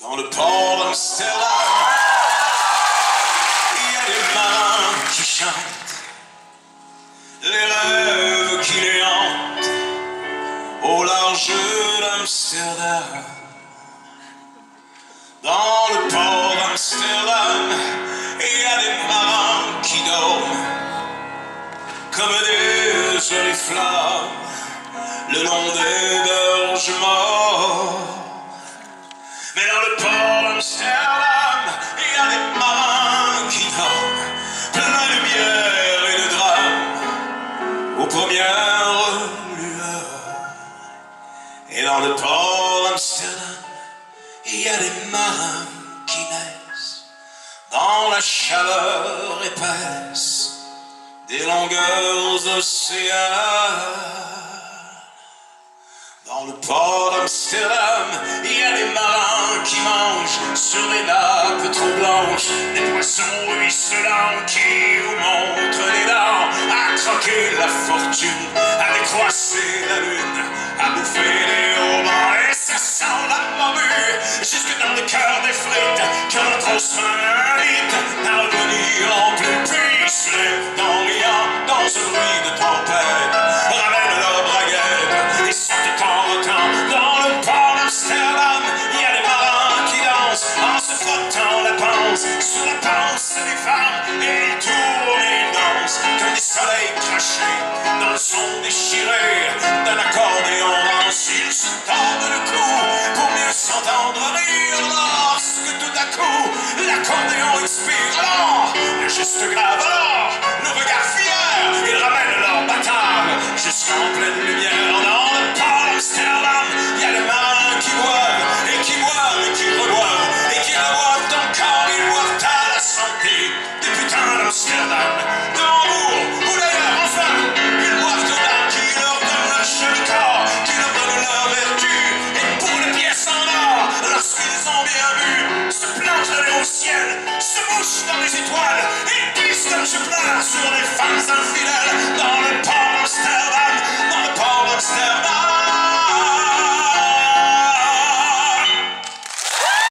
Dans le port d'Amsterdam, il y a des marins qui chantent, les rêves qui les hantent. Au large d'Amsterdam. Dans le port d'Amsterdam, il y a des marins qui dorment. Comme des jolies flammes. Le long des berges morts. Mais dans le port d'Amsterdam, il y a des marins qui dorment, plein de lumière et de drames, aux premières lueurs. Et dans le port d'Amsterdam, il y a des marins qui naissent dans la chaleur épaisse des longueurs océans. Dans le port d'Amsterdam, sur des nappes trop blanches. Des poissons ruisselants qui vous montrent les dents. À la fortune, à décroisser la lune, sur la panse des femmes et ils tournent et ils dansent comme des soleils crachés dans le son déchiré d'un accordéon rance ils se tordent le cou pour mieux s'entendre rire lorsque tout à coup l'accordéon expire. Alors le geste grave